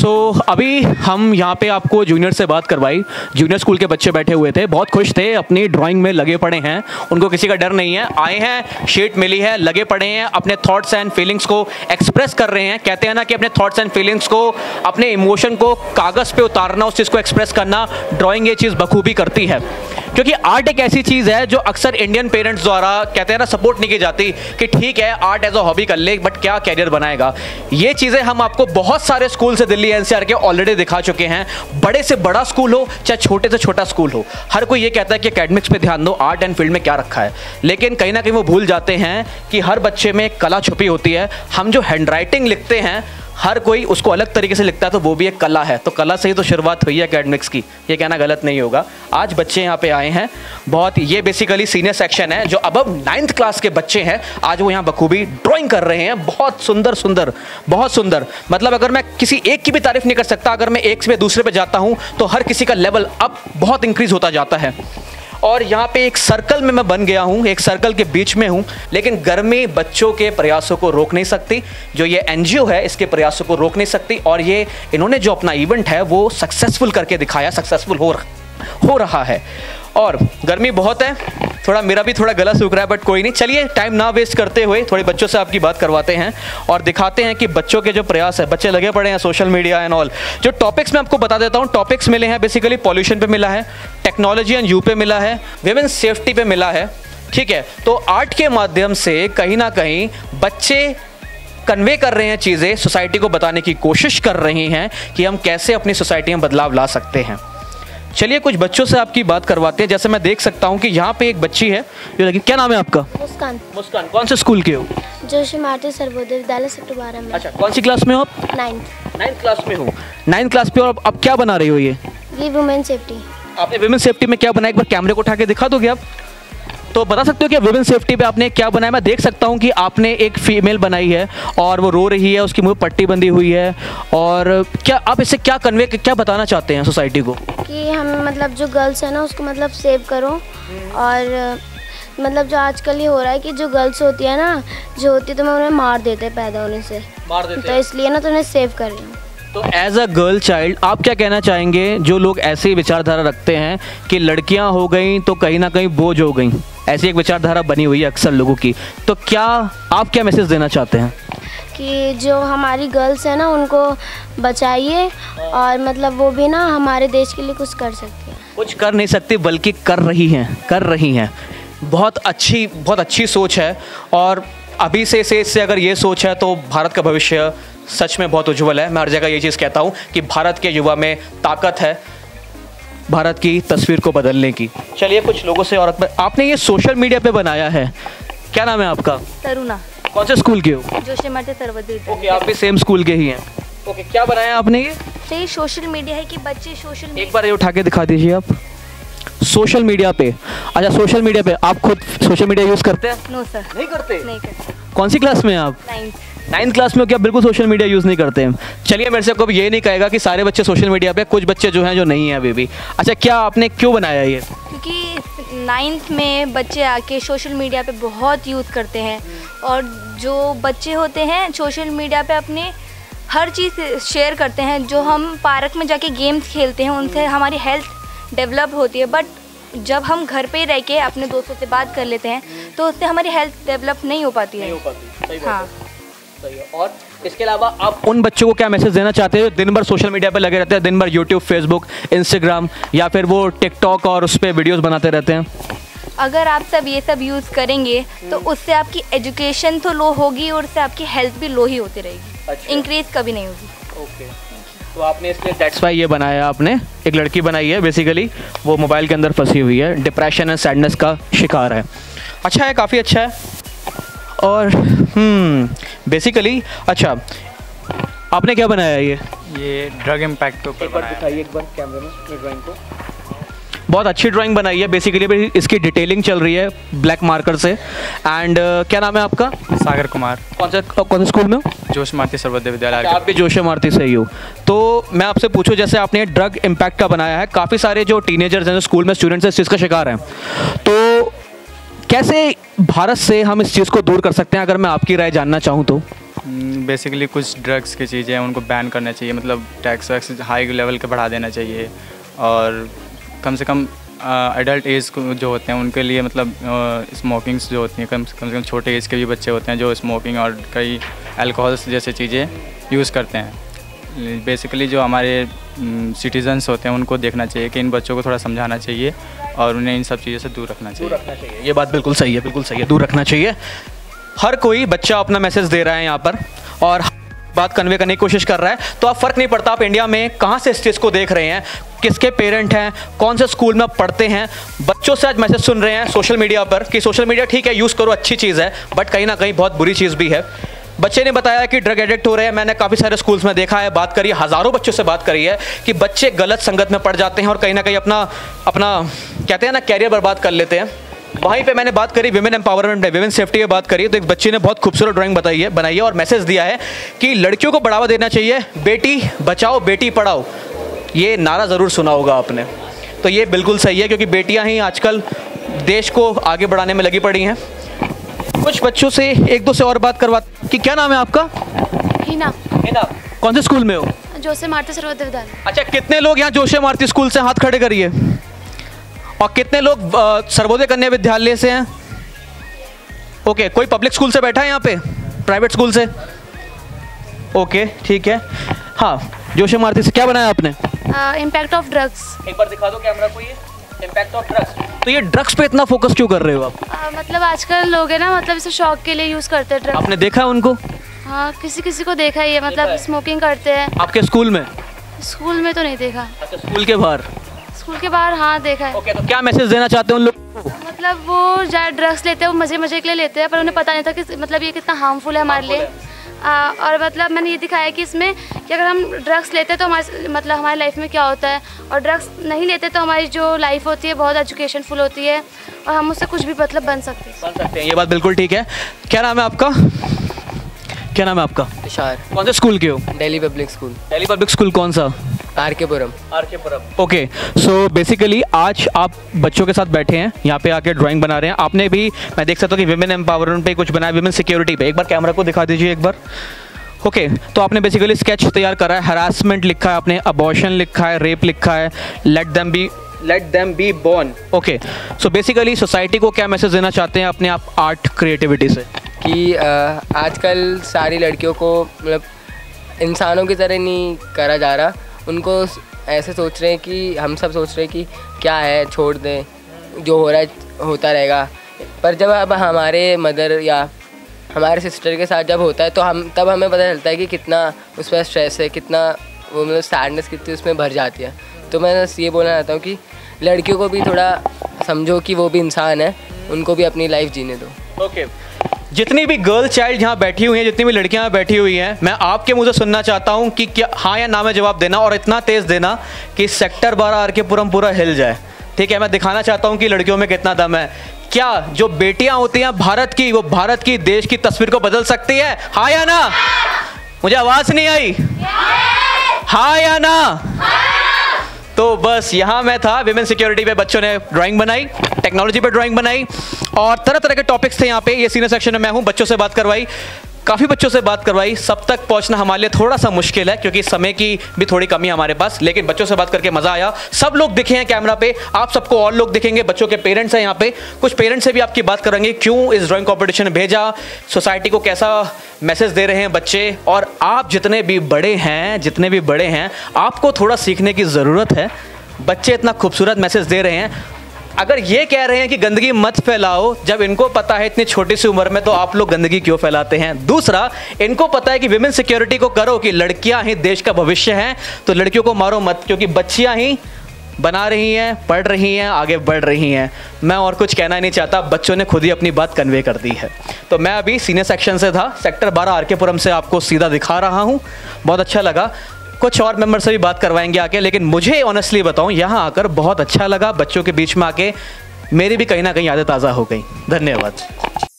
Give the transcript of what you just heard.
सो so, अभी हम यहाँ पे आपको जूनियर से बात करवाई। जूनियर स्कूल के बच्चे बैठे हुए थे बहुत खुश थे अपनी ड्राइंग में लगे पड़े हैं। उनको किसी का डर नहीं है। आए हैं शीट मिली है लगे पड़े हैं अपने थॉट्स एंड फीलिंग्स को एक्सप्रेस कर रहे हैं। कहते हैं ना कि अपने थॉट्स एंड फीलिंग्स को अपने इमोशन को कागज़ पर उतारना उस चीज़ को एक्सप्रेस करना ड्राइंग ये चीज़ बखूबी करती है। क्योंकि आर्ट एक ऐसी चीज़ है जो अक्सर इंडियन पेरेंट्स द्वारा कहते हैं ना सपोर्ट नहीं की जाती कि ठीक है आर्ट एज अ हॉबी कर ले बट क्या कैरियर बनाएगा? ये चीज़ें हम आपको बहुत सारे स्कूल से दिल्ली एनसीआर के ऑलरेडी दिखा चुके हैं। बड़े से बड़ा स्कूल हो, चाहे छोटे से छोटा स्कूल हो, हर कोई ये कहता है कि अकेडमिक्स पे ध्यान दो आर्ट एंड फ़ील्ड में क्या रखा है। लेकिन कहीं ना कहीं वो भूल जाते हैं कि हर बच्चे में कला छुपी होती है। हम जो हैंड लिखते हैं हर कोई उसको अलग तरीके से लिखता है तो वो भी एक कला है। तो कला से ही तो शुरुआत हुई है अकेडमिक्स की। ये कहना गलत नहीं होगा। आज बच्चे यहाँ पे आए हैं। बहुत ये बेसिकली सीनियर सेक्शन है, जो अब नाइन्थ क्लास के बच्चे हैं। आज वो यहाँ बखूबी ड्राइंग कर रहे हैं। बहुत सुंदर सुंदर। बहुत सुंदर। मतलब अगर मैं किसी एक की भी तारीफ़ नहीं कर सकता, अगर मैं एक से दूसरे पर जाता हूँ तो हर किसी का लेवल अब बहुत इंक्रीज होता जाता है। और यहाँ पे एक सर्कल में मैं बन गया हूँ, एक सर्कल के बीच में हूँ, लेकिन गर्मी बच्चों के प्रयासों को रोक नहीं सकती। जो ये एनजीओ है, इसके प्रयासों को रोक नहीं सकती और ये इन्होंने जो अपना इवेंट है, वो सक्सेसफुल करके दिखाया सक्सेसफुल हो रहा हो रहा है। और गर्मी बहुत है। थोड़ा, मेरा भी थोड़ा गला सूख रहा है बट कोई नहीं। चलिए टाइम ना वेस्ट करते हुए थोड़े बच्चों से आपकी बात करवाते हैं और दिखाते हैं कि बच्चों के जो प्रयास है, बच्चे लगे पड़े हैं सोशल मीडिया एंड ऑल जो टॉपिक्स मैं आपको बता देता हूँ टॉपिक्स मिले हैं बेसिकली पॉल्यूशन पे मिला है टेक्नोलॉजी एंड यू पे मिला है विमेन सेफ्टी पे मिला है, ठीक है? तो आर्ट के माध्यम से कहीं ना कहीं बच्चे कन्वे कर रहे हैं चीज़ें सोसाइटी को बताने की कोशिश कर रही हैं कि हम कैसे अपनी सोसाइटी में बदलाव ला सकते हैं। चलिए कुछ बच्चों से आपकी बात करवाते हैं। जैसे मैं देख सकता हूँ कि यहाँ पे एक बच्ची है। जो लगी क्या नाम है आपका? मुस्कान। मुस्कान कौन से स्कूल के हो? जोशी मारती सर्वोदय विद्यालय सेक्टर बारह में। अच्छा कौन सी क्लास में हो आप? नाइन्थ नाइन्थ क्लास में हो। नाइन्थ क्लास पे और अब क्या बना रही हो ये? ये वुमेन सेफ्टी आपने वुमेन सेफ्टी में क्या बनाया? एक बार कैमरे को उठा के दिखा दोगे आप? तो बता सकते हो कि वुमेन सेफ्टी पे आपने क्या बनाया? मैं देख सकता हूँ कि आपने एक फीमेल बनाई है और वो रो रही है उसकी मुँह पट्टी बंधी हुई है। और क्या आप इससे क्या कन्वे क्या बताना चाहते हैं सोसाइटी को? कि हम मतलब जो गर्ल्स है ना उसको मतलब सेव करो। और मतलब जो आजकल ये हो रहा है कि जो गर्ल्स होती है ना जो होती है तो मैं उन्हें मार देते हैं पैदा होने से। मार देते तो इसलिए ना तो उन्हें सेव कर रही हूँ। तो एज अ गर्ल चाइल्ड आप क्या कहना चाहेंगे? जो लोग ऐसी विचारधारा रखते हैं कि लड़कियाँ हो गई तो कहीं ना कहीं बोझ हो गई। ऐसी एक विचारधारा बनी हुई है अक्सर लोगों की। तो क्या आप क्या मैसेज देना चाहते हैं? कि जो हमारी गर्ल्स हैं ना उनको बचाइए और मतलब वो भी ना हमारे देश के लिए कुछ कर सकती हैं। कुछ कर नहीं सकती बल्कि कर रही हैं कर रही हैं। बहुत अच्छी बहुत अच्छी सोच है और अभी से से इससे अगर ये सोच है तो भारत का भविष्य सच में बहुत उज्जवल है। मैं हर जगह ये चीज़ कहता हूँ कि भारत के युवा में ताकत है। भारत की तस्वीर को बदलने की। चलिए कुछ लोगों से और आपने ये सोशल मीडिया पे बनाया है। क्या नाम है आपका? तरुणा। कौन से स्कूल के हो? जोशी माटे सर्वोदय ओके आप भी सेम स्कूल के ही हैं। ओके क्या बनाया आपने ये? तो ये सोशल मीडिया है कि बच्चे सोशल एक बार ये उठा के दिखा दीजिए आप। सोशल मीडिया पे। अच्छा सोशल मीडिया पे आप खुद सोशल मीडिया यूज़ करते हैं? नो सर नहीं करते? नहीं करते। कौन सी क्लास में हैं आप? नाइन्थ नाइन्थ क्लास में क्या बिल्कुल सोशल मीडिया यूज़ नहीं करते हैं? चलिए मेरे से कभी ये नहीं कहेगा कि सारे बच्चे सोशल मीडिया पे कुछ बच्चे जो हैं जो नहीं हैं अभी भी। अच्छा क्या आपने क्यों बनाया ये? क्योंकि नाइन्थ में बच्चे आके सोशल मीडिया पे बहुत यूज़ करते हैं। और जो बच्चे होते हैं सोशल मीडिया पे अपने हर चीज़ शेयर करते हैं। जो हम पार्क में जाके गेम्स खेलते हैं उनसे हमारी हेल्थ डेवलप होती है। बट जब हम घर पे ही रह के अपने दोस्तों से बात कर लेते हैं तो उससे हमारी हेल्थ डेवलप नहीं हो पाती है। नहीं हो पाती। सही हाँ। सही है। और इसके अलावा आप उन बच्चों को क्या मैसेज देना चाहते हो? दिन भर सोशल मीडिया पर लगे रहते हैं दिन भर यूट्यूब फेसबुक इंस्टाग्राम या फिर वो टिकटॉक और उस पर वीडियोज़ बनाते रहते हैं? अगर आप सब ये सब यूज़ करेंगे तो हम्म। उससे आपकी एजुकेशन तो लो होगी और उससे आपकी हेल्थ भी लो ही होती रहेगी। अच्छा। इंक्रीज कभी नहीं होगी। ओके तो आपने इसलिए दैट्स वाई ये बनाया आपने। एक लड़की बनाई है बेसिकली वो मोबाइल के अंदर फंसी हुई है। डिप्रेशन एंड सैडनेस का शिकार है। अच्छा है काफ़ी अच्छा है। और बेसिकली हम्म, अच्छा आपने क्या बनाया ये? ये ड्रग इम्पैक्ट ऊपर एक बार दिखाइए एक बार कैमरे में ड्राइंग को। बहुत अच्छी ड्राइंग बनाई है। बेसिकली इसकी डिटेलिंग चल रही है ब्लैक मार्कर से। एंड uh, क्या नाम है आपका? सागर कुमार। कौन से कौन से स्कूल में जोश मारती सर्वोदय विद्यालय आप भी जोश मारती से ही। हो तो मैं आपसे पूछूँ जैसे आपने ड्रग इम्पैक्ट का बनाया है काफ़ी सारे जो टीनेजर्स हैं जो स्कूल में स्टूडेंट्स हैं इस चीज़ का शिकार हैं। तो कैसे भारत से हम इस चीज़ को दूर कर सकते हैं अगर मैं आपकी राय जानना चाहूँ तो? बेसिकली Hmm, कुछ ड्रग्स की चीज़ें उनको बैन करना चाहिए मतलब टैक्स वैक्स हाई लेवल के बढ़ा देना चाहिए। और कम से कम एडल्ट एज जो होते हैं उनके लिए मतलब स्मोकिंग्स जो होती हैं कम से कम से कम छोटे एज के भी बच्चे होते हैं जो स्मोकिंग और कई अल्कोहल्स जैसे चीज़ें यूज़ करते हैं। बेसिकली जो हमारे सिटीजन्स होते हैं, उनको देखना चाहिए कि इन बच्चों को थोड़ा समझाना चाहिए और उन्हें इन सब चीज़ों से दूर रखना चाहिए। रखना चाहिए। ये बात बिल्कुल सही है, बिल्कुल सही है। दूर रखना चाहिए। हर कोई बच्चा अपना मैसेज दे रहा है यहाँ पर और बात कन्वे करने की कोशिश कर रहा है तो अब फ़र्क नहीं पड़ता आप इंडिया में कहाँ से इस चीज़ को देख रहे हैं, किसके पेरेंट हैं, कौन से स्कूल में पढ़ते हैं, बच्चों से आज मैसेज सुन रहे हैं सोशल मीडिया पर कि सोशल मीडिया ठीक है यूज़ करो, अच्छी चीज़ है बट कहीं ना कहीं बहुत बुरी चीज़ भी है। बच्चे ने बताया कि ड्रग एडिक्ट हो रहे हैं। मैंने काफ़ी सारे स्कूल्स में देखा है, बात करी, हज़ारों बच्चों से बात करी है कि बच्चे गलत संगत में पड़ जाते हैं और कहीं ना कहीं अपना अपना, कहते हैं ना कैरियर बर्बाद कर लेते हैं। वहीं पे मैंने बात करी विमेन एम्पावरमेंट में विमेन सेफ्टी की बात करी तो एक बच्चे ने बहुत खूबसूरत ड्राइंग बताई है, बनाई है और मैसेज दिया है कि लड़कियों को बढ़ावा देना चाहिए, बेटी बचाओ, बेटी पढ़ाओ। ये नारा ज़रूर सुना होगा आपने। तो ये बिल्कुल सही है, क्योंकि बेटियाँ ही आजकल देश को आगे बढ़ाने में लगी पड़ी हैं। कुछ बच्चों से एक दो से और बात करवा कि क्या नाम है आपका? हिना। कौन से स्कूल में हो? जोसे मारते सर्वोदय। विद्यालय अच्छा कितने लोग यहाँ जोशे मारती स्कूल से हाथ खड़े करिए? और कितने लोग सर्वोदय कन्या विद्यालय से हैं? ओके कोई पब्लिक स्कूल से बैठा है यहाँ पे? प्राइवेट स्कूल से? ओके ठीक है। हाँ जोशे मारती से क्या बनाया आपने? इम्पैक्ट ऑफ़ ड्रग्स एक बार दिखा दो कैमरा को ये। इम्पैक्ट ऑफ़ ड्रग्स तो ये ड्रग्स पे इतना फोकस क्यों कर रहे हो आप? मतलब आजकल लोग है ना मतलब इसे शौक के लिए यूज़ करते हैं ड्रग्स आपने देखा है उनको? हाँ किसी किसी को देखा ही है मतलब स्मोकिंग करते हैं। आपके स्कूल में? स्कूल में तो नहीं देखा। अच्छा स्कूल के बाहर? स्कूल के बाहर हाँ देखा है। ओके तो क्या मैसेज देना चाहते हैं उन लोग को? मतलब वो जाए ड्रग्स लेते हैं वो मज़े मज़े के लिए लेते हैं पर उन्हें पता नहीं था कि मतलब ये कितना हार्मफुल है हमारे लिए। आ, और मतलब मैंने ये दिखाया कि इसमें कि अगर हम ड्रग्स लेते तो हमारे मतलब हमारी लाइफ में क्या होता है? और ड्रग्स नहीं लेते तो हमारी जो लाइफ होती है बहुत एजुकेशनफुल होती है और हम उससे कुछ भी मतलब बन सकते हैं। बन सकते हैं। ये बात बिल्कुल ठीक है। क्या नाम है आपका? क्या नाम है आपका? तुषार कौन से स्कूल के हो? Delhi public school Delhi public school कौन सा? आर के पुरम ओके सो बेसिकली आज आप बच्चों के साथ बैठे हैं यहाँ पे आके ड्राइंग बना रहे हैं। आपने भी मैं देख सकता हूँ कि विमेन एम्पावरमेंट पे कुछ बनाया विमेन सिक्योरिटी पे। एक बार कैमरा को दिखा दीजिए एक बार। ओके okay, तो आपने बेसिकली स्केच तैयार करा है हरासमेंट लिखा है आपने अबॉर्शन लिखा है रेप लिखा है let them be let them be born okay so basically society को क्या मैसेज देना चाहते हैं अपने आप आर्ट क्रिएटिविटी से? कि आजकल सारी लड़कियों को मतलब इंसानों की तरह नहीं करा जा रहा। उनको ऐसे सोच रहे हैं कि, हम सब सोच रहे हैं कि क्या है, छोड़ दें, जो हो रहा है, होता रहेगा। पर जब अब हमारे मदर या हमारे सिस्टर के साथ जब होता है तो हम, तब हमें पता चलता है कि कितना उस पर स्ट्रेस है, कितना वो मतलब सैडनेस कितनी उसमें भर जाती है। तो मैं बस ये बोलना चाहता हूँ कि लड़कियों को भी थोड़ा समझो कि वो भी इंसान है, उनको भी अपनी लाइफ जीने दो। ओके जितनी भी गर्ल चाइल्ड यहाँ बैठी हुई हैं, जितनी भी लड़कियाँ यहाँ बैठी हुई हैं, मैं आपके से सुनना चाहता हूँ कि क्या हाँ या ना में जवाब देना और इतना तेज़ देना कि सेक्टर बारह आर के पुरम पूरा हिल जाए। ठीक है, मैं दिखाना चाहता हूँ कि लड़कियों में कितना दम है। क्या जो बेटियाँ होती हैं भारत की, वो भारत की देश की तस्वीर को बदल सकती है? हाँ या ना? मुझे आवाज़ नहीं आई? हाँ या ना? तो बस यहाँ मैं था विमेन सिक्योरिटी पे बच्चों ने ड्राइंग बनाई टेक्नोलॉजी पे ड्राइंग बनाई, और तरह तरह के टॉपिक्स थे यहाँ पे, ये सीनियर सेक्शन में मैं हूँ, बच्चों से बात करवाई। काफ़ी बच्चों से बात करवाई। सब तक पहुँचना हमारे लिए थोड़ा सा मुश्किल है, क्योंकि समय की भी थोड़ी कमी है हमारे पास। लेकिन बच्चों से बात करके मज़ा आया। सब लोग दिखे हैं कैमरा पे। आप सबको और लोग दिखेंगे। बच्चों के पेरेंट्स हैं यहाँ पे। कुछ पेरेंट्स से भी आपकी बात करेंगे। क्यों इस ड्राइंग कॉम्पिटिशन भेजा? सोसाइटी को कैसा मैसेज दे रहे हैं बच्चे? और आप जितने भी बड़े हैं, जितने भी बड़े हैं, आपको थोड़ा सीखने की ज़रूरत है। बच्चे इतना खूबसूरत मैसेज दे रहे हैं। अगर ये कह रहे हैं कि गंदगी मत फैलाओ, जब इनको पता है इतनी छोटी सी उम्र में तो आप लोग गंदगी क्यों फैलाते हैं? दूसरा, इनको पता है कि विमेन सिक्योरिटी को करो कि लड़कियाँ ही देश का भविष्य हैं तो लड़कियों को मारो मत, क्योंकि बच्चियाँ ही बना रही हैं, पढ़ रही हैं, आगे बढ़ रही हैं। मैं और कुछ कहना नहीं चाहता, बच्चों ने खुद ही अपनी बात कन्वे कर दी है। तो मैं अभी सीनियर सेक्शन से था सेक्टर बारह आर के पुरम से आपको सीधा दिखा रहा हूँ। बहुत अच्छा लगा। कुछ और मेंबर से भी बात करवाएँगे आके लेकिन मुझे ऑनेस्टली बताऊँ, यहाँ आकर बहुत अच्छा लगा। बच्चों के बीच में आके मेरी भी कहीं ना कहीं यादें ताज़ा हो गई। धन्यवाद।